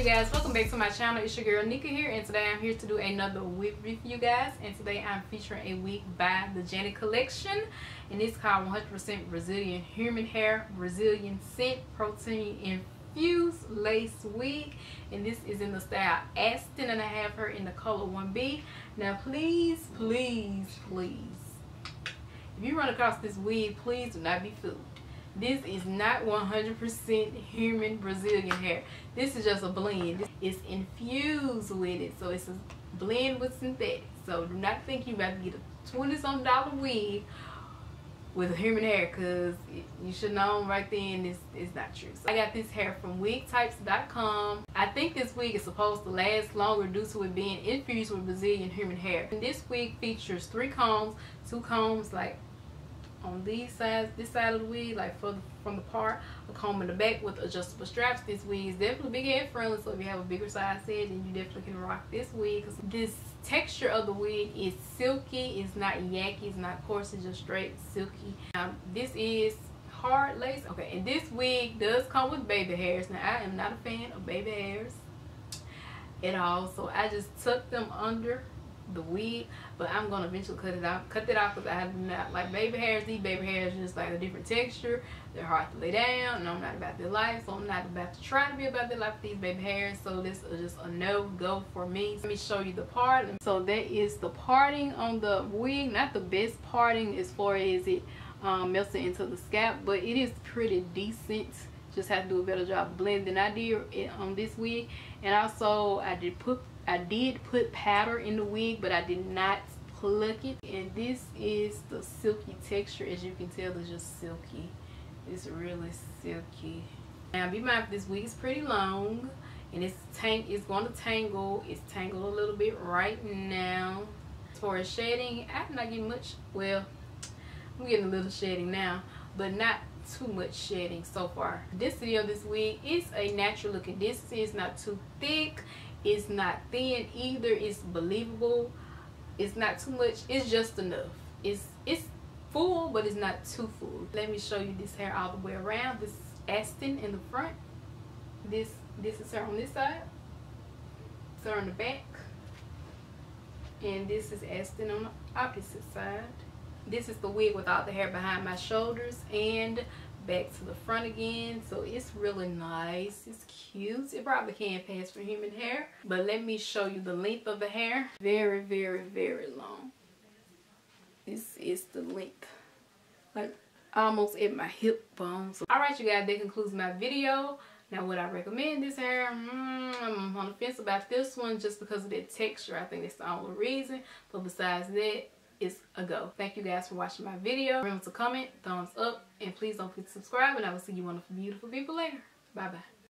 you guys. Welcome back to my channel. It's your girl Nekka here and today i'm here to do another wig review guys. And today i'm featuring a wig by the janet collection and it's called 100 percent brazilian human hair brazilian scent protein infused lace wig. And this is in the style astin and i have her in the color 1b now please please please if you run across this wig please do not be fooled this is not 100% human Brazilian hair. This is just a blend. It's infused with it. So it's a blend with synthetic. So do not think you're about to get a 20 some dollar wig with human hair because you should know right then it's, it's not true. So I got this hair from wigtypes.com. I think this wig is supposed to last longer due to it being infused with Brazilian human hair. And this wig features three combs, two combs like on these sides, this side of the wig, like for from the part, a comb in the back with adjustable straps. This wig is definitely big head friendly, so if you have a bigger size head, then you definitely can rock this wig. Because this texture of the wig is silky, it's not yucky, it's not coarse, it's just straight silky. Now, this is hard lace. Okay, and this wig does come with baby hairs. Now, I am not a fan of baby hairs at all, so I just tuck them under the wig but i'm gonna eventually cut it off cut it off because i do not like baby hairs these baby hairs just like a different texture. They're hard to lay down and i'm not about their life so i'm not about to try to be about their life with these baby hairs so this is just a no-go for me. Let me show you the part. So that is the parting on the wig. Not the best parting as far as it um, melts into the scalp but it is pretty decent. Just have to do a better job blending. I did on this wig and also I did put I did put powder in the wig, but I did not pluck it. And this is the silky texture. As you can tell, it's just silky. It's really silky. Now, be mindful, this wig is pretty long. And it's, tang it's going to tangle. It's tangled a little bit right now. As far as shedding, I'm not getting much. Well, I'm getting a little shedding now. But not too much shedding so far. This video, of this wig is a natural looking. This is not too thick it's not thin either. It's believable. It's not too much. It's just enough. It's it's full but it's not too full. Let me show you this hair all the way around. This is Astin in the front. This this is her on this side. So on the back. And this is Astin on the opposite side. This is the wig with all the hair behind my shoulders and back to the front again. So it's really nice. It's cute. It probably can't pass for human hair but let me show you the length of the hair. Very very very long. This is the length. Like almost at my hip bones. All right you guys that concludes my video. Now would I recommend this hair? Mm, I'm on the fence about this one just because of the texture. I think that's the only reason. But besides that, is a go. Thank you guys for watching my video. Remember to comment, thumbs up, and please don't forget to subscribe, and I will see you wonderful, beautiful people later. Bye-bye.